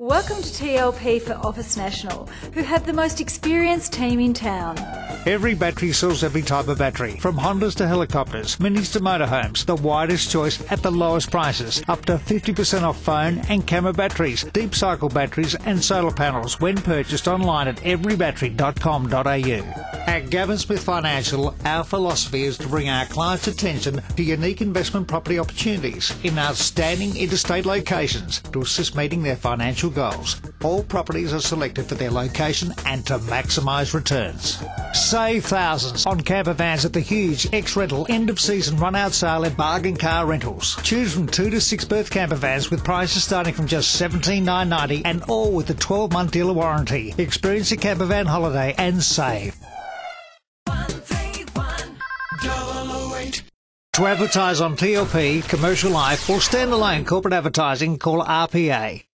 Welcome to TLP for Office National, who have the most experienced team in town. Every battery sells every type of battery, from Hondas to helicopters, minis to motorhomes, the widest choice at the lowest prices, up to 50% off phone and camera batteries, deep cycle batteries and solar panels when purchased online at everybattery.com.au. At Gavin Smith Financial, our philosophy is to bring our clients' attention to unique investment property opportunities in outstanding interstate locations to assist meeting their financial goals. All properties are selected for their location and to maximise returns. Save thousands on camper vans at the huge X Rental end of season run out sale at Bargain Car Rentals. Choose from two to six berth camper vans with prices starting from just seventeen nine ninety and all with a 12 month dealer warranty. Experience a camper van holiday and save. To advertise on TLP, Commercial Life, or standalone corporate advertising, call RPA